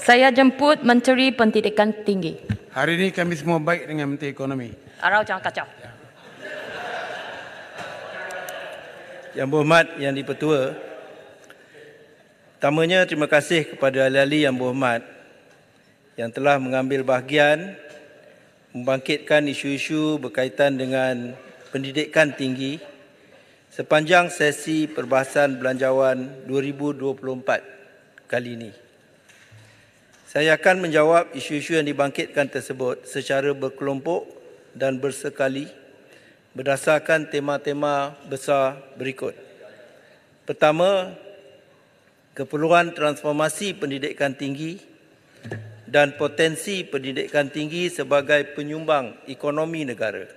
Saya jemput Menteri Pendidikan Tinggi. Hari ini kami semua baik dengan Menteri Ekonomi. Arau jangan kacau. Yang berhormat Yang Dipertua Pertamanya terima kasih kepada ahli-ahli yang berhormat yang telah mengambil bahagian membangkitkan isu-isu berkaitan dengan pendidikan tinggi sepanjang sesi perbahasan belanjawan 2024 kali ini. Saya akan menjawab isu-isu yang dibangkitkan tersebut secara berkelompok dan bersekali berdasarkan tema-tema besar berikut. Pertama, keperluan transformasi pendidikan tinggi dan potensi pendidikan tinggi sebagai penyumbang ekonomi negara.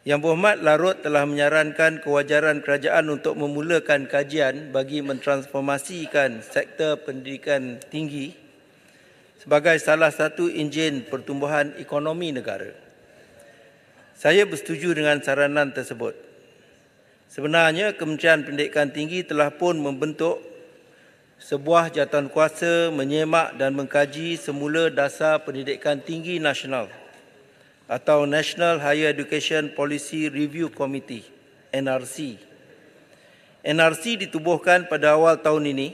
Yang berhormat Larut telah menyarankan kewajaran kerajaan untuk memulakan kajian bagi mentransformasikan sektor pendidikan tinggi sebagai salah satu enjin pertumbuhan ekonomi negara. Saya bersetuju dengan saranan tersebut. Sebenarnya Kementerian Pendidikan Tinggi telah pun membentuk sebuah jawatan kuasa menyemak dan mengkaji semula dasar pendidikan tinggi nasional atau National Higher Education Policy Review Committee NRC. NRC ditubuhkan pada awal tahun ini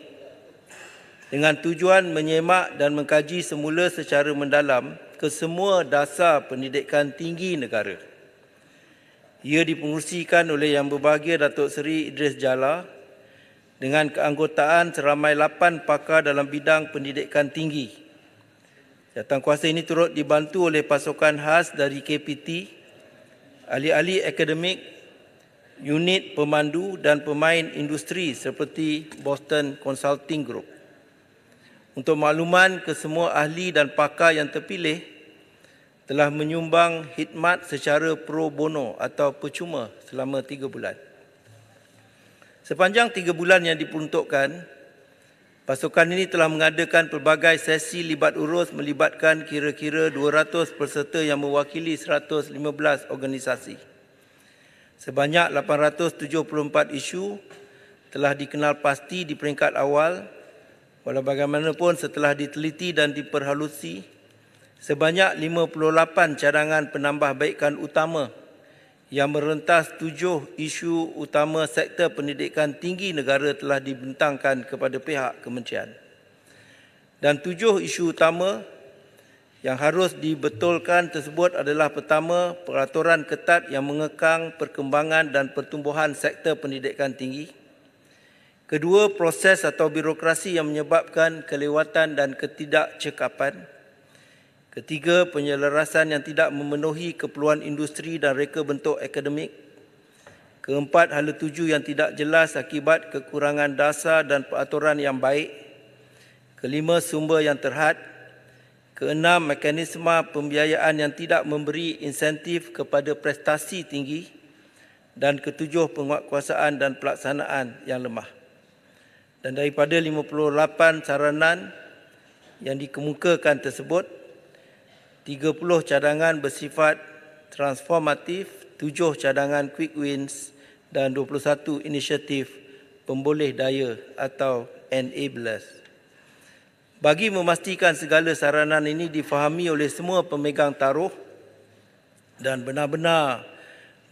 dengan tujuan menyemak dan mengkaji semula secara mendalam kesemua dasar pendidikan tinggi negara. Ia dipengurusikan oleh Yang Berbahagia Datuk Seri Idris Jala, dengan keanggotaan seramai 8 pakar dalam bidang pendidikan tinggi. Jawatan kuasa ini turut dibantu oleh pasukan khas dari KPT, ahli-ahli akademik, unit pemandu dan pemain industri seperti Boston Consulting Group. Untuk makluman kesemua ahli dan pakar yang terpilih telah menyumbang khidmat secara pro bono atau percuma selama tiga bulan. Sepanjang tiga bulan yang diperuntukkan, pasukan ini telah mengadakan pelbagai sesi libat urus melibatkan kira-kira 200 peserta yang mewakili 115 organisasi. Sebanyak 874 isu telah dikenal pasti di peringkat awal walau bagaimanapun setelah diteliti dan diperhalusi sebanyak 58 cadangan penambahbaikan utama yang merentas tujuh isu utama sektor pendidikan tinggi negara telah dibentangkan kepada pihak kementerian. Dan tujuh isu utama yang harus dibetulkan tersebut adalah pertama, peraturan ketat yang mengekang perkembangan dan pertumbuhan sektor pendidikan tinggi. Kedua, proses atau birokrasi yang menyebabkan kelewatan dan ketidakcekapan. Ketiga, penyelarasan yang tidak memenuhi keperluan industri dan reka bentuk akademik. Keempat, hala tuju yang tidak jelas akibat kekurangan dasar dan peraturan yang baik. Kelima, sumber yang terhad. Keenam, mekanisme pembiayaan yang tidak memberi insentif kepada prestasi tinggi. Dan ketujuh, penguatkuasaan dan pelaksanaan yang lemah. Dan daripada 58 saranan yang dikemukakan tersebut, 30 cadangan bersifat transformatif, 7 cadangan quick wins dan 21 inisiatif pemboleh daya atau enablers. Bagi memastikan segala saranan ini difahami oleh semua pemegang taruh dan benar-benar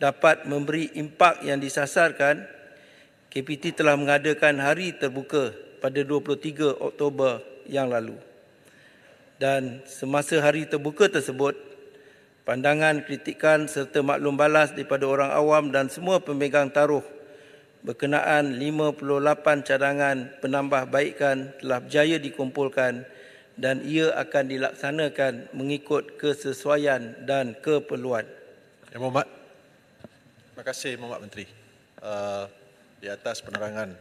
dapat memberi impak yang disasarkan, KPT telah mengadakan hari terbuka pada 23 Oktober yang lalu dan semasa hari terbuka tersebut pandangan kritikan serta maklum balas daripada orang awam dan semua pemegang taruh berkenaan 58 cadangan penambahbaikan telah berjaya dikumpulkan dan ia akan dilaksanakan mengikut kesesuaian dan keperluan. Yang Mohd. Terima kasih Mohd Menteri uh, di atas penerangan.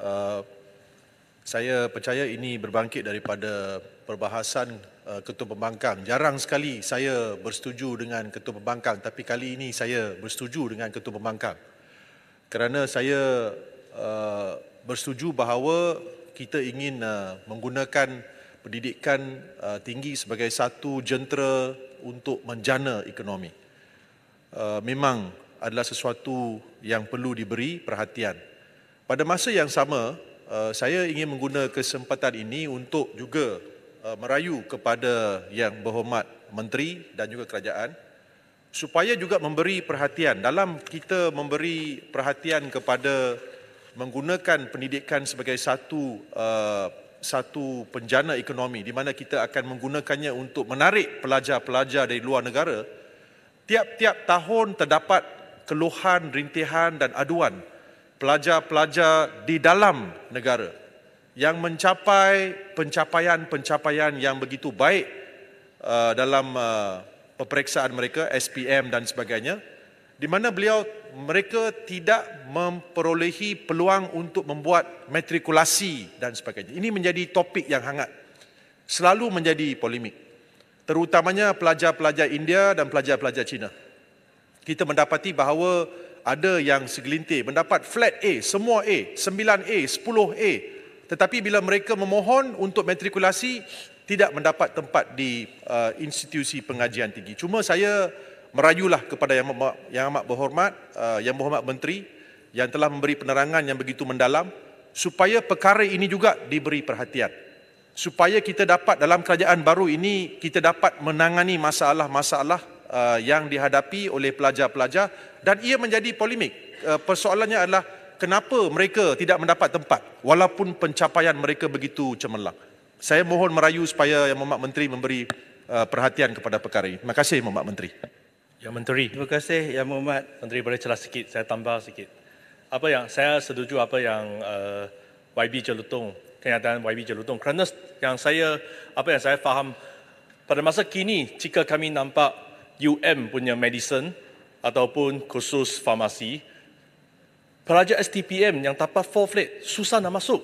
Uh, saya percaya ini berbangkit daripada perbahasan uh, ketua pembangkang. Jarang sekali saya bersetuju dengan ketua pembangkang tapi kali ini saya bersetuju dengan ketua pembangkang. Kerana saya uh, bersetuju bahawa kita ingin uh, menggunakan pendidikan uh, tinggi sebagai satu jentera untuk menjana ekonomi. Uh, memang adalah sesuatu yang perlu diberi perhatian. Pada masa yang sama, uh, saya ingin mengguna kesempatan ini untuk juga merayu kepada yang berhormat menteri dan juga kerajaan supaya juga memberi perhatian. Dalam kita memberi perhatian kepada menggunakan pendidikan sebagai satu uh, satu penjana ekonomi di mana kita akan menggunakannya untuk menarik pelajar-pelajar dari luar negara tiap-tiap tahun terdapat keluhan, rintihan dan aduan pelajar-pelajar di dalam negara yang mencapai pencapaian-pencapaian yang begitu baik uh, dalam uh, peperiksaan mereka SPM dan sebagainya di mana beliau mereka tidak memperolehi peluang untuk membuat matrikulasi dan sebagainya. Ini menjadi topik yang hangat. Selalu menjadi polemik. Terutamanya pelajar-pelajar India dan pelajar-pelajar Cina. Kita mendapati bahawa ada yang segelintir mendapat flat A, semua A, 9A, 10A. Tetapi bila mereka memohon untuk matrikulasi, tidak mendapat tempat di uh, institusi pengajian tinggi. Cuma saya merayulah kepada yang yang amat berhormat uh, yang berhormat menteri yang telah memberi penerangan yang begitu mendalam supaya perkara ini juga diberi perhatian supaya kita dapat dalam kerajaan baru ini kita dapat menangani masalah-masalah uh, yang dihadapi oleh pelajar-pelajar dan ia menjadi polemik uh, persoalannya adalah kenapa mereka tidak mendapat tempat walaupun pencapaian mereka begitu cemerlang saya mohon merayu supaya yang Mohd Menteri memberi uh, perhatian kepada perkara ini terima kasih Mohd Menteri Yang Menteri, Terima kasih Yang Berhormat. Menteri boleh celah sikit, saya tambah sikit. Apa yang saya setuju apa yang uh, YB Jelutong, kenyataan YB Jelutong. Kerana yang saya, apa yang saya faham, pada masa kini jika kami nampak UM punya medicine ataupun khusus farmasi, pelajar STPM yang dapat four flat susah nak masuk.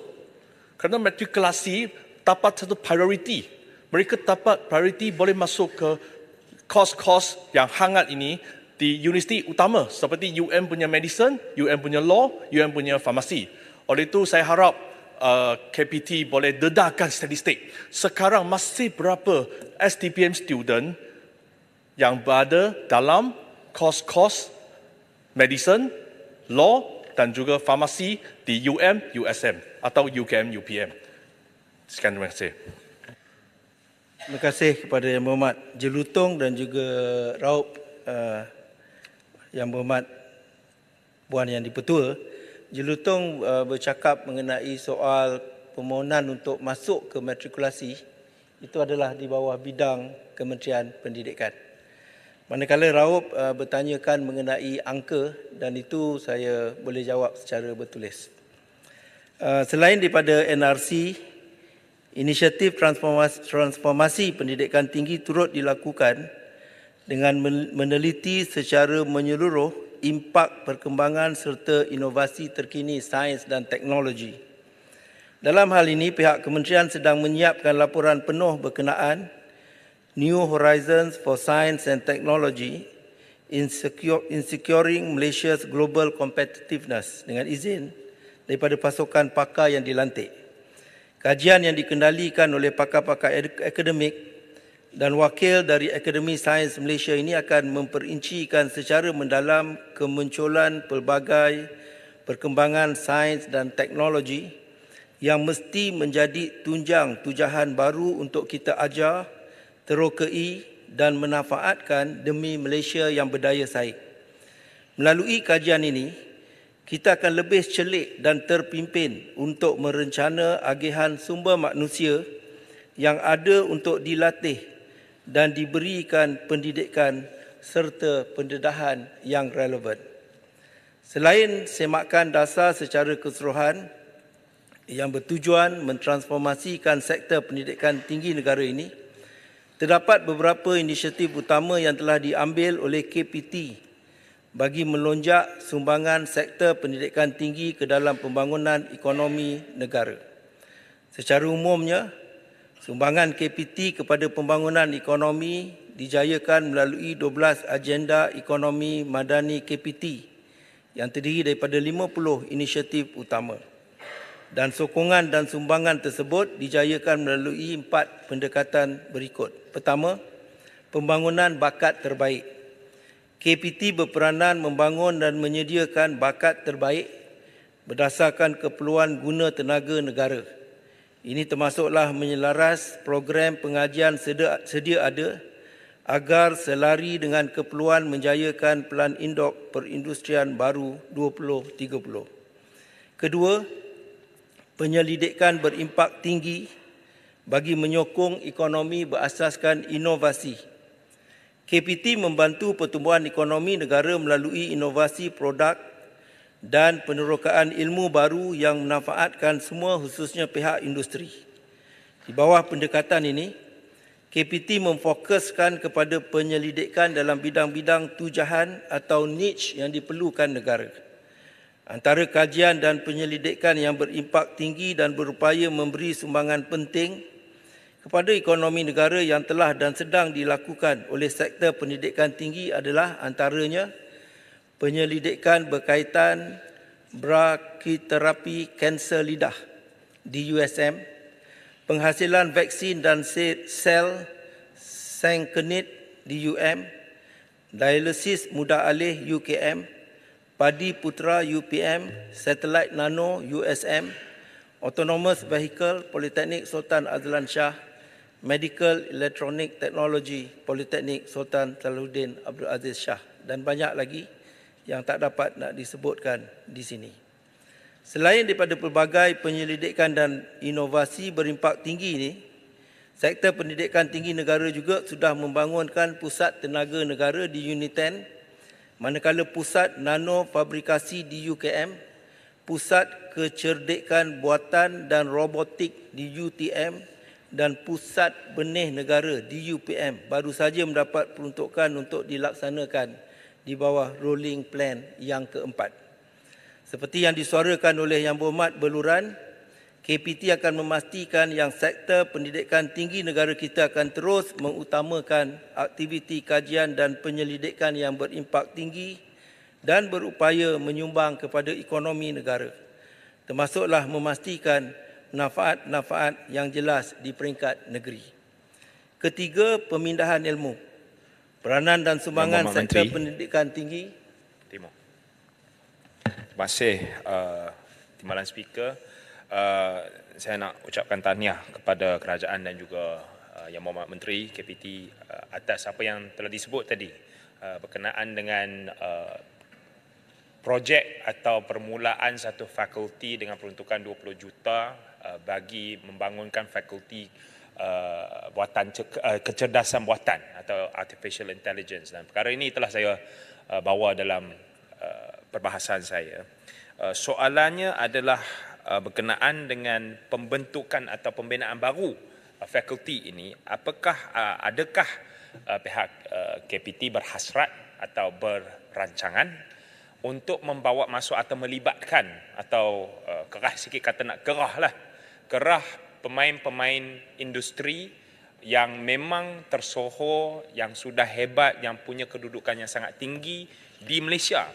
Kerana matrikulasi dapat satu priority. Mereka dapat priority boleh masuk ke kos-kos yang hangat ini di universiti utama seperti UM punya medicine, UM punya law, UM punya farmasi. Oleh itu saya harap uh, KPT boleh dedahkan statistik. Sekarang masih berapa STPM student yang berada dalam kos-kos medicine, law dan juga farmasi di UM, USM atau UKM, UPM. Sekian terima kasih. Terima kasih kepada Yang Berhormat Jelutong dan juga Raup uh, Yang Berhormat Puan Yang Dipertua. Jelutong uh, bercakap mengenai soal permohonan untuk masuk ke matrikulasi itu adalah di bawah bidang Kementerian Pendidikan. Manakala Raup uh, bertanyakan mengenai angka dan itu saya boleh jawab secara bertulis. Uh, selain daripada NRC, Inisiatif transformasi, transformasi pendidikan tinggi turut dilakukan dengan meneliti secara menyeluruh impak perkembangan serta inovasi terkini sains dan teknologi. Dalam hal ini, pihak kementerian sedang menyiapkan laporan penuh berkenaan New Horizons for Science and Technology in, Securing Malaysia's Global Competitiveness dengan izin daripada pasukan pakar yang dilantik. Kajian yang dikendalikan oleh pakar-pakar akademik dan wakil dari Akademi Sains Malaysia ini akan memperincikan secara mendalam kemunculan pelbagai perkembangan sains dan teknologi yang mesti menjadi tunjang tujahan baru untuk kita ajar, terokei dan menafaatkan demi Malaysia yang berdaya saing. Melalui kajian ini, kita akan lebih celik dan terpimpin untuk merencana agihan sumber manusia yang ada untuk dilatih dan diberikan pendidikan serta pendedahan yang relevan. Selain semakan dasar secara keseluruhan yang bertujuan mentransformasikan sektor pendidikan tinggi negara ini, terdapat beberapa inisiatif utama yang telah diambil oleh KPT bagi melonjak sumbangan sektor pendidikan tinggi ke dalam pembangunan ekonomi negara. Secara umumnya, sumbangan KPT kepada pembangunan ekonomi dijayakan melalui 12 agenda ekonomi madani KPT yang terdiri daripada 50 inisiatif utama. Dan sokongan dan sumbangan tersebut dijayakan melalui empat pendekatan berikut. Pertama, pembangunan bakat terbaik KPT berperanan membangun dan menyediakan bakat terbaik berdasarkan keperluan guna tenaga negara. Ini termasuklah menyelaras program pengajian sedia, ada agar selari dengan keperluan menjayakan Pelan Indok Perindustrian Baru 2030. Kedua, penyelidikan berimpak tinggi bagi menyokong ekonomi berasaskan inovasi. KPT membantu pertumbuhan ekonomi negara melalui inovasi produk dan penerokaan ilmu baru yang memanfaatkan semua khususnya pihak industri. Di bawah pendekatan ini, KPT memfokuskan kepada penyelidikan dalam bidang-bidang tujahan atau niche yang diperlukan negara. Antara kajian dan penyelidikan yang berimpak tinggi dan berupaya memberi sumbangan penting kepada ekonomi negara yang telah dan sedang dilakukan oleh sektor pendidikan tinggi adalah antaranya penyelidikan berkaitan brakiterapi kanser lidah di USM, penghasilan vaksin dan sel sengkenit di UM, dialisis mudah alih UKM, padi putra UPM, satellite nano USM, autonomous vehicle Politeknik Sultan Azlan Shah, medical electronic technology Politeknik Sultan Salahuddin Abdul Aziz Shah dan banyak lagi yang tak dapat nak disebutkan di sini. Selain daripada pelbagai penyelidikan dan inovasi berimpak tinggi ini, sektor pendidikan tinggi negara juga sudah membangunkan pusat tenaga negara di Unit 10, manakala pusat nano fabrikasi di UKM, pusat kecerdikan buatan dan robotik di UTM dan pusat benih negara di UPM baru saja mendapat peruntukan untuk dilaksanakan di bawah rolling plan yang keempat. Seperti yang disuarakan oleh Yang Berhormat Beluran, KPT akan memastikan yang sektor pendidikan tinggi negara kita akan terus mengutamakan aktiviti kajian dan penyelidikan yang berimpak tinggi dan berupaya menyumbang kepada ekonomi negara. Termasuklah memastikan manfaat-manfaat yang jelas di peringkat negeri. Ketiga, pemindahan ilmu. Peranan dan sumbangan sektor Menteri. pendidikan tinggi. Terima. Terima kasih uh, Timbalan Speaker. Uh, saya nak ucapkan tahniah kepada kerajaan dan juga uh, Yang Mohd Menteri KPT uh, atas apa yang telah disebut tadi uh, berkenaan dengan uh, projek atau permulaan satu fakulti dengan peruntukan 20 juta uh, bagi membangunkan fakulti uh, buatan uh, kecerdasan buatan atau artificial intelligence dan perkara ini telah saya uh, bawa dalam uh, perbahasan saya. Uh, soalannya adalah berkenaan dengan pembentukan atau pembinaan baru uh, fakulti ini apakah uh, adakah uh, pihak uh, KPT berhasrat atau berrancangan untuk membawa masuk atau melibatkan atau uh, kerah sikit kata nak kerah lah kerah pemain-pemain industri yang memang tersohor, yang sudah hebat, yang punya kedudukan yang sangat tinggi di Malaysia.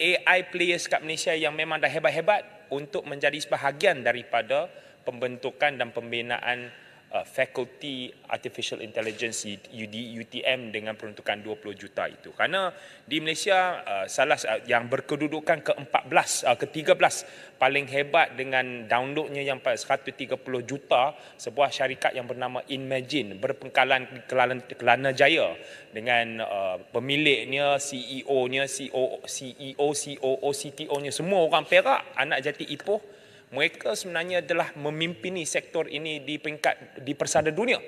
AI players kat Malaysia yang memang dah hebat-hebat untuk menjadi sebahagian daripada pembentukan dan pembinaan uh, faculty artificial intelligence UTM dengan peruntukan 20 juta itu. Karena di Malaysia uh, salah yang berkedudukan ke-14 uh, ke-13 paling hebat dengan downloadnya yang 130 juta sebuah syarikat yang bernama Imagine berpengkalan Kelana, Kelana Jaya dengan uh, pemiliknya, CEO-nya, CEO, CEO, COO, CTO-nya semua orang Perak, anak jati Ipoh mereka sebenarnya adalah memimpini sektor ini di peringkat di persada dunia.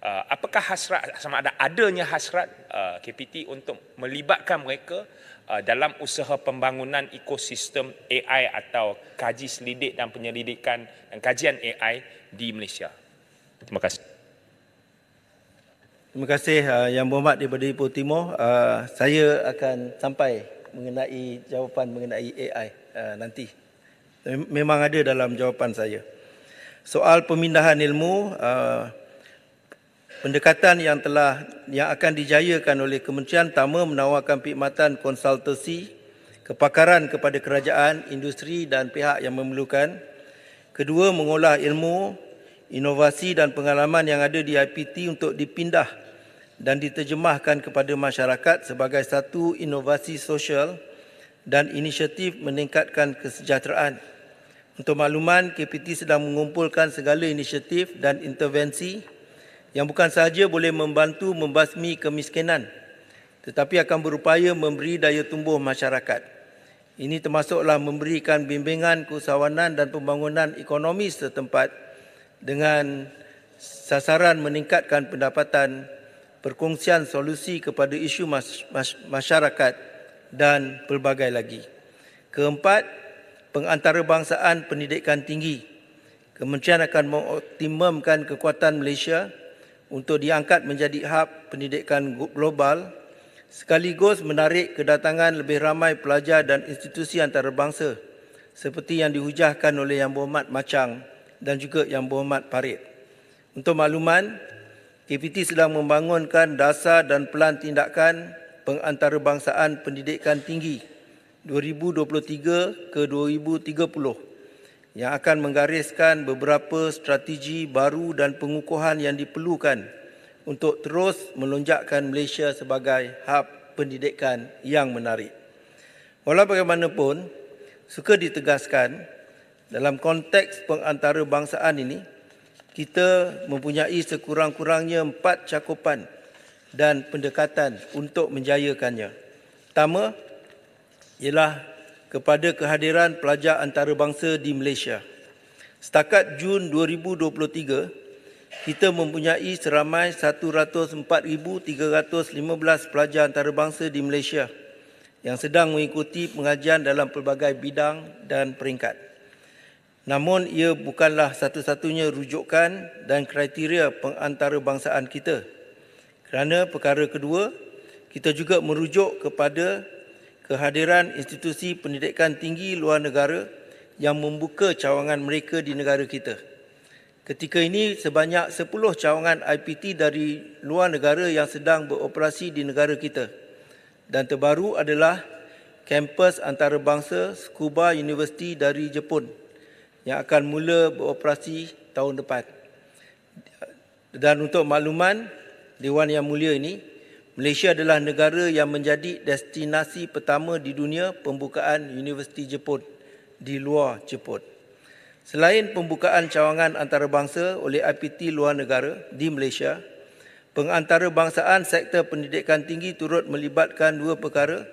Uh, apakah hasrat sama ada adanya hasrat uh, KPT untuk melibatkan mereka uh, dalam usaha pembangunan ekosistem AI atau kaji selidik dan penyelidikan dan kajian AI di Malaysia. Terima kasih. Terima kasih Yang Berhormat daripada Ipoh Timur. Saya akan sampai mengenai jawapan mengenai AI nanti memang ada dalam jawapan saya. Soal pemindahan ilmu, uh, pendekatan yang telah yang akan dijayakan oleh Kementerian Tama menawarkan perkhidmatan konsultasi kepakaran kepada kerajaan, industri dan pihak yang memerlukan. Kedua, mengolah ilmu, inovasi dan pengalaman yang ada di IPT untuk dipindah dan diterjemahkan kepada masyarakat sebagai satu inovasi sosial dan inisiatif meningkatkan kesejahteraan. Untuk makluman, KPT sedang mengumpulkan segala inisiatif dan intervensi yang bukan sahaja boleh membantu membasmi kemiskinan tetapi akan berupaya memberi daya tumbuh masyarakat. Ini termasuklah memberikan bimbingan keusahawanan dan pembangunan ekonomi setempat dengan sasaran meningkatkan pendapatan, perkongsian solusi kepada isu masyarakat dan pelbagai lagi. Keempat, pengantarabangsaaan pendidikan tinggi. Kementerian akan mengoptimumkan kekuatan Malaysia untuk diangkat menjadi hub pendidikan global sekaligus menarik kedatangan lebih ramai pelajar dan institusi antarabangsa seperti yang dihujahkan oleh Yang Berhormat Macang dan juga Yang Berhormat Parit. Untuk makluman, KPT sedang membangunkan dasar dan pelan tindakan pengantarabangsaaan pendidikan tinggi 2023 ke 2030 yang akan menggariskan beberapa strategi baru dan pengukuhan yang diperlukan untuk terus melonjakkan Malaysia sebagai hub pendidikan yang menarik. Walau bagaimanapun, suka ditegaskan dalam konteks pengantarabangsaaan ini, kita mempunyai sekurang-kurangnya empat cakupan dan pendekatan untuk menjayakannya. Pertama, ialah kepada kehadiran pelajar antarabangsa di Malaysia. Setakat Jun 2023, kita mempunyai seramai 104,315 pelajar antarabangsa di Malaysia yang sedang mengikuti pengajian dalam pelbagai bidang dan peringkat. Namun ia bukanlah satu-satunya rujukan dan kriteria pengantarbangsaan kita. Kerana perkara kedua, kita juga merujuk kepada kehadiran institusi pendidikan tinggi luar negara yang membuka cawangan mereka di negara kita. Ketika ini sebanyak 10 cawangan IPT dari luar negara yang sedang beroperasi di negara kita. Dan terbaru adalah kampus antarabangsa Scuba University dari Jepun yang akan mula beroperasi tahun depan. Dan untuk makluman Dewan Yang Mulia ini, Malaysia adalah negara yang menjadi destinasi pertama di dunia pembukaan Universiti Jepun di luar Jepun. Selain pembukaan cawangan antarabangsa oleh IPT luar negara di Malaysia, pengantarbangsaan sektor pendidikan tinggi turut melibatkan dua perkara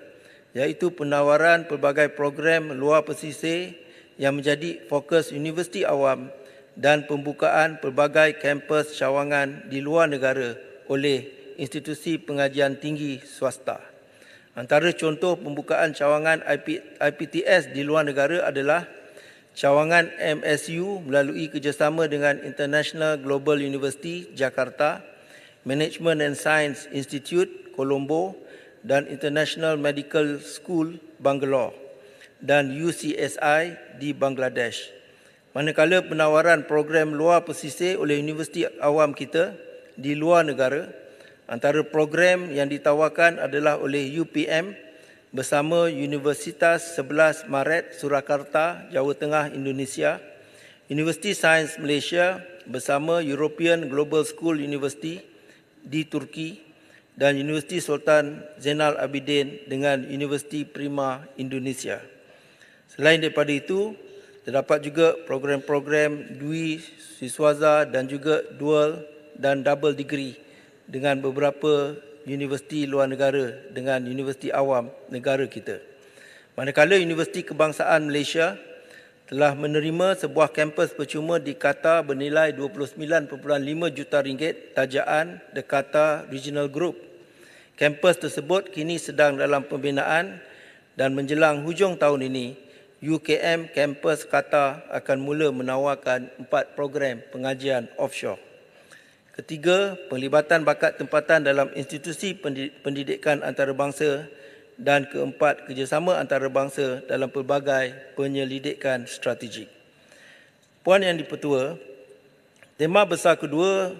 iaitu penawaran pelbagai program luar pesisir yang menjadi fokus universiti awam dan pembukaan pelbagai kampus cawangan di luar negara oleh institusi pengajian tinggi swasta. Antara contoh pembukaan cawangan IPTS di luar negara adalah cawangan MSU melalui kerjasama dengan International Global University Jakarta, Management and Science Institute Colombo dan International Medical School Bangalore dan UCSI di Bangladesh. Manakala penawaran program luar pesisir oleh universiti awam kita di luar negara, antara program yang ditawarkan adalah oleh UPM bersama Universitas 11 Maret Surakarta, Jawa Tengah, Indonesia, University Sains Malaysia bersama European Global School University di Turki dan Universiti Sultan Zainal Abidin dengan Universiti Prima Indonesia. Selain daripada itu, terdapat juga program-program Dwi Siswaza dan juga dual dan double degree dengan beberapa universiti luar negara dengan universiti awam negara kita. Manakala Universiti Kebangsaan Malaysia telah menerima sebuah kampus percuma di Qatar bernilai 29.5 juta ringgit tajaan The Qatar Regional Group. Kampus tersebut kini sedang dalam pembinaan dan menjelang hujung tahun ini, UKM Kampus Qatar akan mula menawarkan empat program pengajian offshore. Ketiga, penglibatan bakat tempatan dalam institusi pendidikan antarabangsa dan keempat, kerjasama antarabangsa dalam pelbagai penyelidikan strategik. Puan Yang Dipertua, tema besar kedua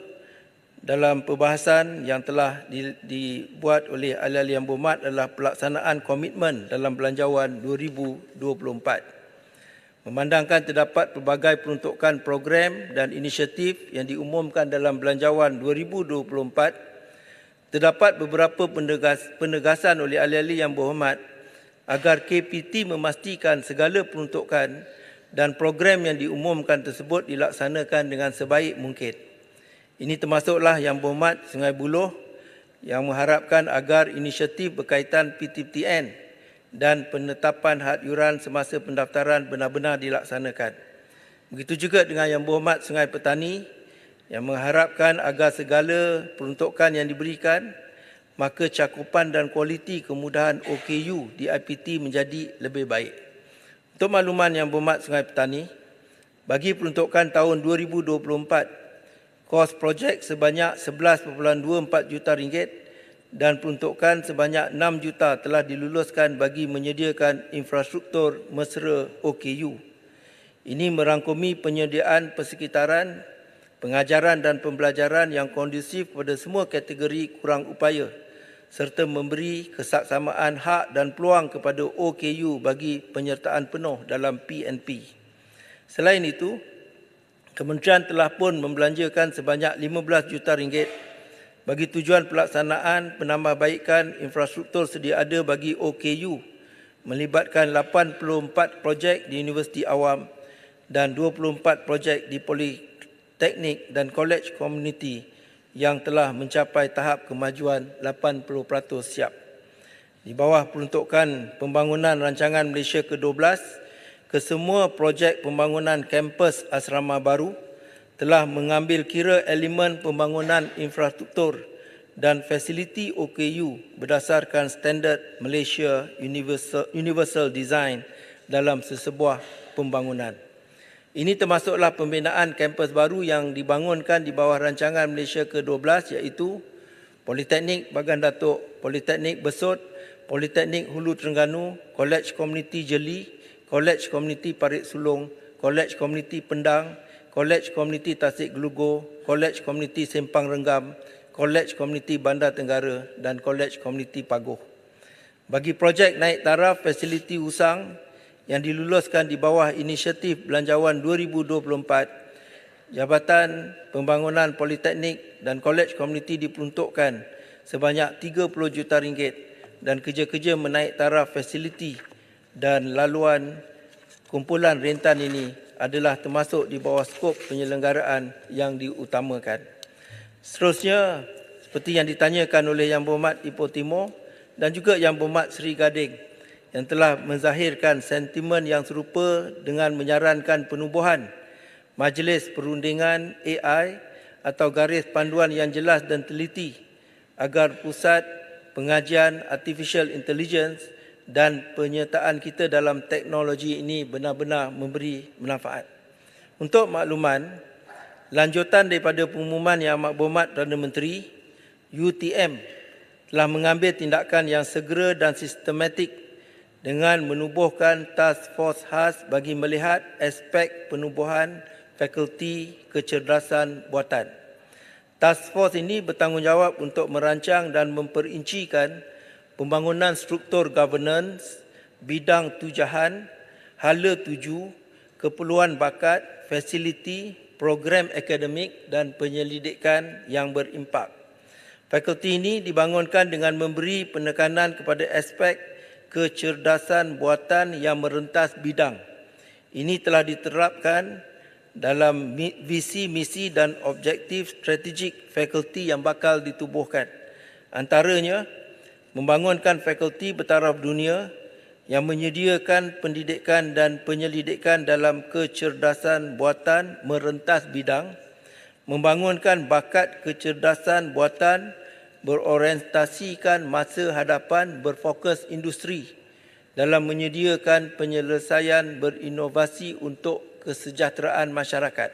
dalam perbahasan yang telah dibuat oleh ahli-ahli yang berhormat adalah pelaksanaan komitmen dalam belanjawan 2024 memandangkan terdapat pelbagai peruntukan program dan inisiatif yang diumumkan dalam Belanjawan 2024, terdapat beberapa penegasan oleh ahli-ahli yang berhormat agar KPT memastikan segala peruntukan dan program yang diumumkan tersebut dilaksanakan dengan sebaik mungkin. Ini termasuklah Yang Berhormat Sungai Buloh yang mengharapkan agar inisiatif berkaitan PTPTN dan penetapan had yuran semasa pendaftaran benar-benar dilaksanakan. Begitu juga dengan Yang Berhormat Sungai Petani yang mengharapkan agar segala peruntukan yang diberikan maka cakupan dan kualiti kemudahan OKU di IPT menjadi lebih baik. Untuk makluman Yang Berhormat Sungai Petani, bagi peruntukan tahun 2024 kos projek sebanyak 11.24 juta ringgit dan peruntukan sebanyak 6 juta telah diluluskan bagi menyediakan infrastruktur mesra OKU. Ini merangkumi penyediaan persekitaran, pengajaran dan pembelajaran yang kondusif kepada semua kategori kurang upaya serta memberi kesaksamaan hak dan peluang kepada OKU bagi penyertaan penuh dalam PNP. Selain itu, Kementerian telah pun membelanjakan sebanyak 15 juta ringgit bagi tujuan pelaksanaan penambahbaikan infrastruktur sedia ada bagi OKU melibatkan 84 projek di Universiti Awam dan 24 projek di Politeknik dan College Community yang telah mencapai tahap kemajuan 80% siap. Di bawah peruntukan pembangunan rancangan Malaysia ke-12, kesemua projek pembangunan kampus asrama baru telah mengambil kira elemen pembangunan infrastruktur dan fasiliti OKU berdasarkan standard Malaysia Universal, Universal Design dalam sesebuah pembangunan. Ini termasuklah pembinaan kampus baru yang dibangunkan di bawah rancangan Malaysia ke-12 iaitu Politeknik Bagan Datuk, Politeknik Besut, Politeknik Hulu Terengganu, College Community Jeli, College Community Parit Sulong, College Community Pendang, College Community Tasik Gelugo, College Community Sempang Renggam, College Community Bandar Tenggara dan College Community Pagoh. Bagi projek naik taraf fasiliti usang yang diluluskan di bawah inisiatif Belanjawan 2024, Jabatan Pembangunan Politeknik dan College Community diperuntukkan sebanyak 30 juta ringgit dan kerja-kerja menaik taraf fasiliti dan laluan kumpulan rentan ini adalah termasuk di bawah skop penyelenggaraan yang diutamakan. Seterusnya, seperti yang ditanyakan oleh Yang Berhormat Ipoh Timur dan juga Yang Berhormat Seri Gading yang telah menzahirkan sentimen yang serupa dengan menyarankan penubuhan Majlis Perundingan AI atau garis panduan yang jelas dan teliti agar pusat pengajian artificial intelligence dan penyertaan kita dalam teknologi ini benar-benar memberi manfaat. Untuk makluman, lanjutan daripada pengumuman Yang Amat Berhormat Perdana Menteri, UTM telah mengambil tindakan yang segera dan sistematik dengan menubuhkan task force khas bagi melihat aspek penubuhan fakulti kecerdasan buatan. Task force ini bertanggungjawab untuk merancang dan memperincikan pembangunan struktur governance, bidang tujahan, hala tuju, keperluan bakat, fasiliti, program akademik dan penyelidikan yang berimpak. Fakulti ini dibangunkan dengan memberi penekanan kepada aspek kecerdasan buatan yang merentas bidang. Ini telah diterapkan dalam visi, misi dan objektif strategik fakulti yang bakal ditubuhkan. Antaranya, membangunkan fakulti bertaraf dunia yang menyediakan pendidikan dan penyelidikan dalam kecerdasan buatan merentas bidang, membangunkan bakat kecerdasan buatan berorientasikan masa hadapan berfokus industri dalam menyediakan penyelesaian berinovasi untuk kesejahteraan masyarakat.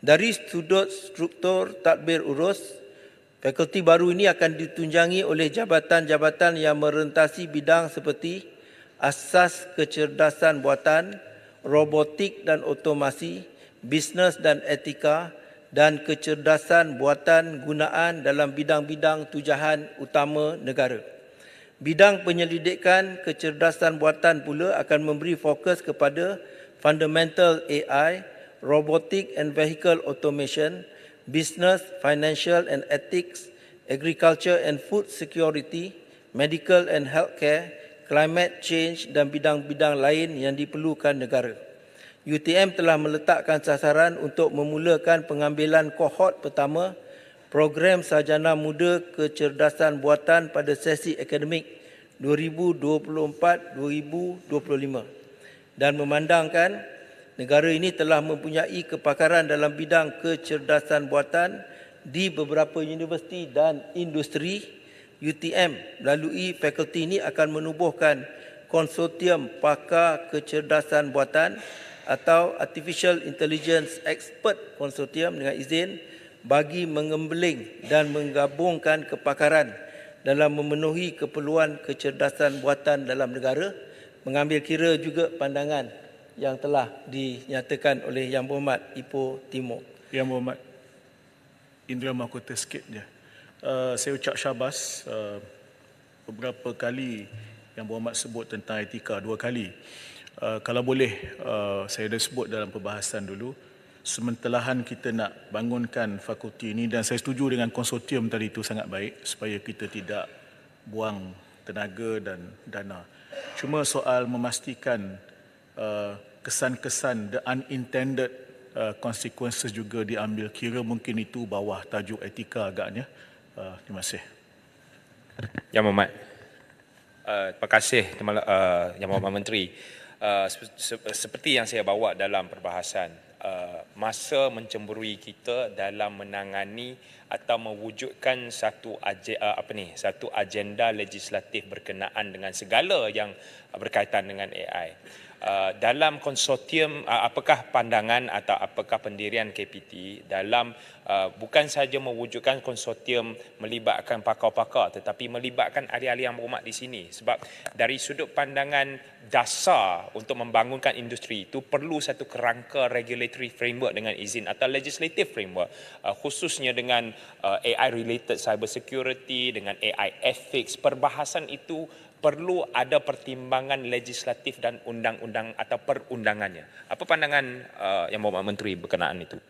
Dari sudut struktur tadbir urus, Fakulti baru ini akan ditunjangi oleh jabatan-jabatan yang merentasi bidang seperti asas kecerdasan buatan, robotik dan otomasi, bisnes dan etika dan kecerdasan buatan gunaan dalam bidang-bidang tujahan utama negara. Bidang penyelidikan kecerdasan buatan pula akan memberi fokus kepada fundamental AI, robotic and vehicle automation, business, financial and ethics, agriculture and food security, medical and healthcare, climate change dan bidang-bidang lain yang diperlukan negara. UTM telah meletakkan sasaran untuk memulakan pengambilan kohort pertama program sarjana muda kecerdasan buatan pada sesi akademik 2024-2025 dan memandangkan negara ini telah mempunyai kepakaran dalam bidang kecerdasan buatan di beberapa universiti dan industri. UTM melalui fakulti ini akan menubuhkan konsortium pakar kecerdasan buatan atau Artificial Intelligence Expert Consortium dengan izin bagi mengembeling dan menggabungkan kepakaran dalam memenuhi keperluan kecerdasan buatan dalam negara mengambil kira juga pandangan yang telah dinyatakan oleh Yang Berhormat Ipoh Timur. Yang Berhormat Indra Mahkota sikit je. Uh, saya ucap syabas uh, beberapa kali Yang Berhormat sebut tentang etika dua kali. Uh, kalau boleh uh, saya dah sebut dalam perbahasan dulu sementelahan kita nak bangunkan fakulti ini dan saya setuju dengan konsortium tadi itu sangat baik supaya kita tidak buang tenaga dan dana. Cuma soal memastikan uh, kesan-kesan the unintended uh, consequences juga diambil kira mungkin itu bawah tajuk etika agaknya. Uh, terima kasih. Yang Mohd. Uh, terima kasih uh, Yang Mohd Menteri. Uh, seperti yang saya bawa dalam perbahasan, uh, masa mencemburui kita dalam menangani atau mewujudkan satu uh, apa ni satu agenda legislatif berkenaan dengan segala yang berkaitan dengan AI. Uh, dalam konsortium uh, apakah pandangan atau apakah pendirian KPT dalam uh, bukan saja mewujudkan konsortium melibatkan pakar-pakar tetapi melibatkan ahli-ahli yang berhormat di sini. Sebab dari sudut pandangan dasar untuk membangunkan industri itu perlu satu kerangka regulatory framework dengan izin atau legislative framework. Uh, khususnya dengan uh, AI related cyber security dengan AI ethics. Perbahasan itu perlu ada pertimbangan legislatif dan undang-undang atau perundangannya. Apa pandangan uh, yang Bapak Menteri berkenaan itu?